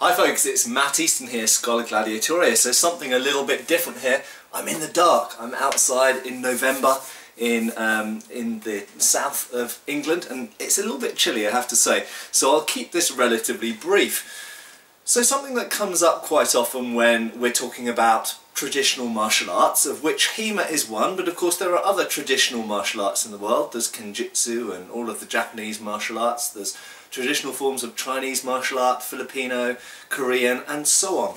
Hi folks, it's Matt Easton here, Schola Gladiatoria. So something a little bit different here. I'm in the dark. I'm outside in November in um, in the south of England and it's a little bit chilly I have to say. So I'll keep this relatively brief. So something that comes up quite often when we're talking about traditional martial arts, of which HEMA is one, but of course there are other traditional martial arts in the world. There's Kenjutsu and all of the Japanese martial arts. There's traditional forms of Chinese martial art, Filipino, Korean, and so on.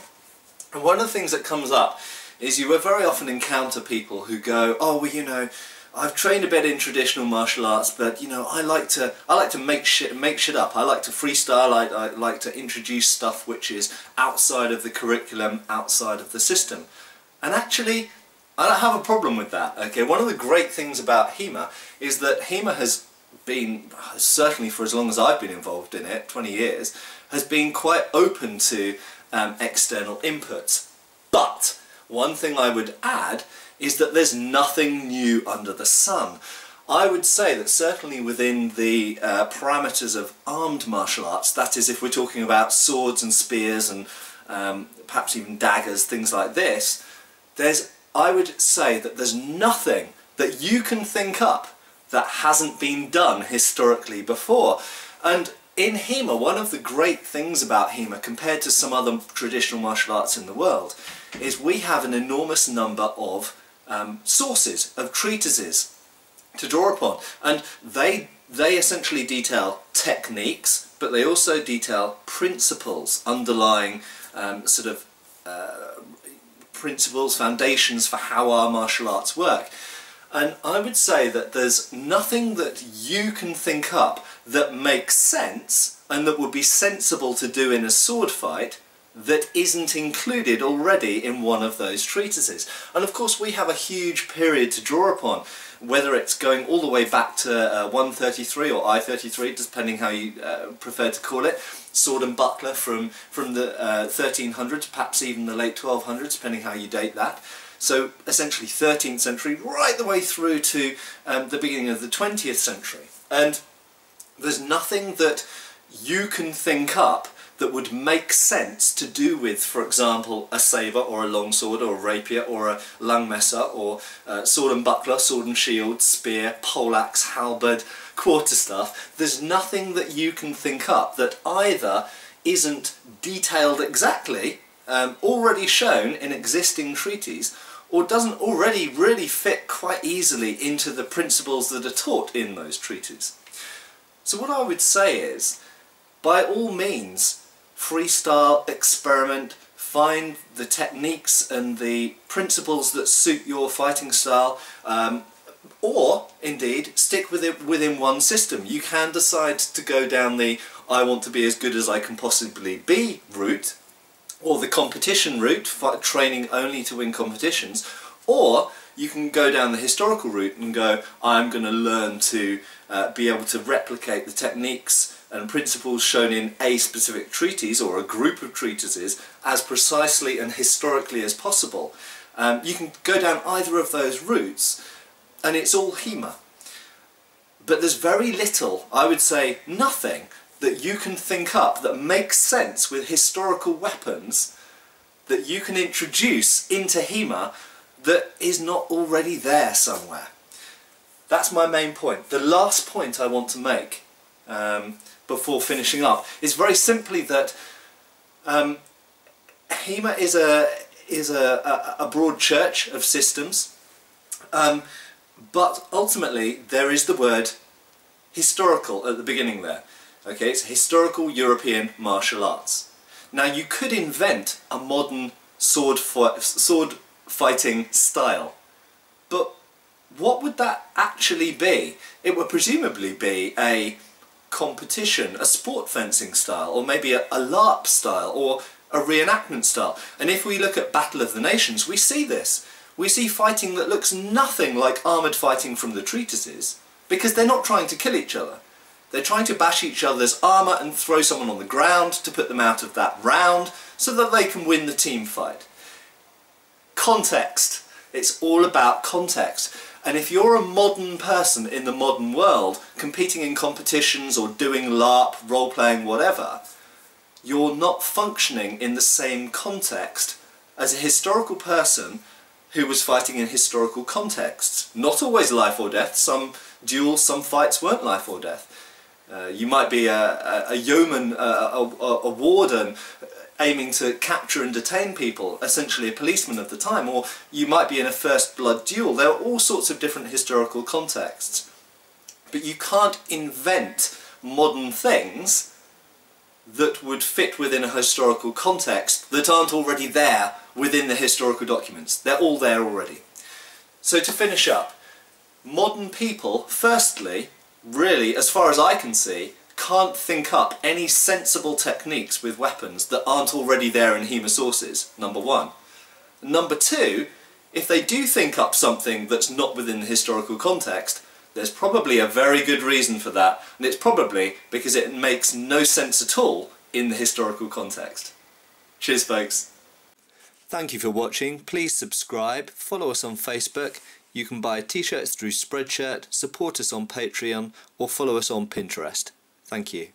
And one of the things that comes up is you will very often encounter people who go, oh, well, you know, I've trained a bit in traditional martial arts, but you know, I like to I like to make shit make shit up. I like to freestyle. I, I like to introduce stuff which is outside of the curriculum, outside of the system. And actually, I don't have a problem with that. Okay, one of the great things about HEMA is that HEMA has been, certainly for as long as I've been involved in it, 20 years, has been quite open to um, external inputs. But one thing I would add is that there's nothing new under the sun. I would say that certainly within the uh, parameters of armed martial arts, that is if we're talking about swords and spears and um, perhaps even daggers, things like this, there's, I would say that there's nothing that you can think up that hasn't been done historically before. And in HEMA, one of the great things about HEMA compared to some other traditional martial arts in the world is we have an enormous number of um, sources, of treatises to draw upon. And they, they essentially detail techniques, but they also detail principles underlying um, sort of uh, principles, foundations for how our martial arts work. And I would say that there's nothing that you can think up that makes sense and that would be sensible to do in a sword fight that isn't included already in one of those treatises. And of course we have a huge period to draw upon, whether it's going all the way back to uh, 133 or I-33, depending how you uh, prefer to call it, sword and buckler from, from the uh, 1300s, perhaps even the late 1200s, depending how you date that. So essentially 13th century right the way through to um, the beginning of the 20th century. And there's nothing that you can think up that would make sense to do with, for example, a sabre or a longsword or a rapier or a langmesser or uh, sword and buckler, sword and shield, spear, poleaxe, halberd, quarterstaff. There's nothing that you can think up that either isn't detailed exactly, um, already shown in existing treaties, or doesn't already really fit quite easily into the principles that are taught in those treatises. So what I would say is, by all means, freestyle, experiment, find the techniques and the principles that suit your fighting style, um, or indeed stick with it within one system. You can decide to go down the I want to be as good as I can possibly be route or the competition route, training only to win competitions, or you can go down the historical route and go, I'm going to learn to uh, be able to replicate the techniques and principles shown in a specific treatise or a group of treatises as precisely and historically as possible. Um, you can go down either of those routes and it's all HEMA. But there's very little, I would say nothing, that you can think up that makes sense with historical weapons that you can introduce into HEMA that is not already there somewhere. That's my main point. The last point I want to make um, before finishing up is very simply that um, HEMA is a is a, a, a, broad church of systems, um, but ultimately there is the word historical at the beginning there. Okay, it's historical European martial arts. Now you could invent a modern sword, sword fighting style, but what would that actually be? It would presumably be a competition, a sport fencing style, or maybe a, a LARP style, or a reenactment style. And if we look at Battle of the Nations, we see this. We see fighting that looks nothing like armoured fighting from the treatises, because they're not trying to kill each other. They're trying to bash each other's armour and throw someone on the ground to put them out of that round so that they can win the team fight. Context. It's all about context. And if you're a modern person in the modern world, competing in competitions or doing LARP, role-playing, whatever, you're not functioning in the same context as a historical person who was fighting in historical contexts. Not always life or death, some duels, some fights weren't life or death. Uh, you might be a, a, a yeoman, a, a, a warden, aiming to capture and detain people, essentially a policeman of the time, or you might be in a first blood duel. There are all sorts of different historical contexts. But you can't invent modern things that would fit within a historical context that aren't already there within the historical documents. They're all there already. So to finish up, modern people, firstly, really, as far as I can see, can't think up any sensible techniques with weapons that aren't already there in HEMA sources, number one. Number two, if they do think up something that's not within the historical context, there's probably a very good reason for that, and it's probably because it makes no sense at all in the historical context. Cheers folks. Thank you for watching. Please subscribe, follow us on Facebook, you can buy t-shirts through Spreadshirt, support us on Patreon, or follow us on Pinterest. Thank you.